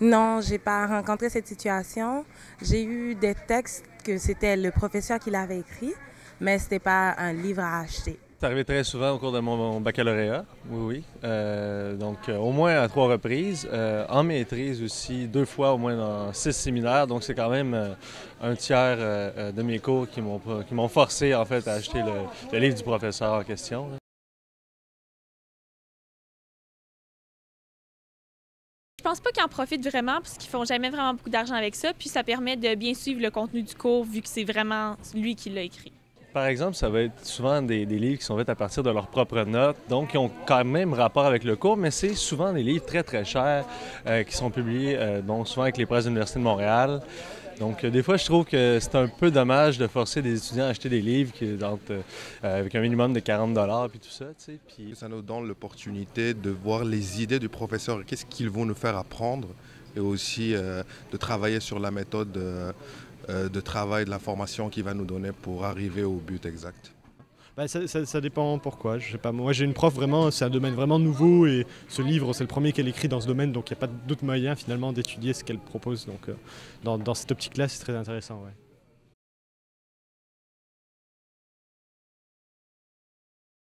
Non, j'ai pas rencontré cette situation. J'ai eu des textes que c'était le professeur qui l'avait écrit, mais c'était pas un livre à acheter. C'est arrivé très souvent au cours de mon, baccalauréat, oui, oui. Euh, donc, euh, au moins à trois reprises. Euh, en maîtrise aussi, deux fois au moins dans six séminaires. Donc, c'est quand même un tiers de mes cours qui m'ont forcé, en fait, à acheter le, livre du professeur en question. Pense pas qu'ils en profitent vraiment parce qu'ils font jamais vraiment beaucoup d'argent avec ça. Puis ça permet de bien suivre le contenu du cours vu que c'est vraiment lui qui l'a écrit. Par exemple, ça va être souvent des, livres qui sont faits à partir de leurs propres notes, donc qui ont quand même rapport avec le cours, mais c'est souvent des livres très très chers euh, qui sont publiés euh, souvent avec les presses de l'Université de Montréal. Donc, euh, des fois, je trouve que c'est un peu dommage de forcer des étudiants à acheter des livres qui, euh, avec un minimum de 40 puis tout ça. Ça nous donne l'opportunité de voir les idées du professeur, qu'est-ce qu'ils vont nous faire apprendre, et aussi euh, de travailler sur la méthode de travail de la formation qu'il va nous donner pour arriver au but exact. Bah, ça, dépend pourquoi. Je sais pas. Moi, j'ai une prof vraiment, c'est un domaine vraiment nouveau et ce livre, c'est le premier qu'elle écrit dans ce domaine, donc il n'y a pas d'autre moyen finalement d'étudier ce qu'elle propose. Donc, euh, dans, dans cette optique-là, c'est très intéressant. Ouais.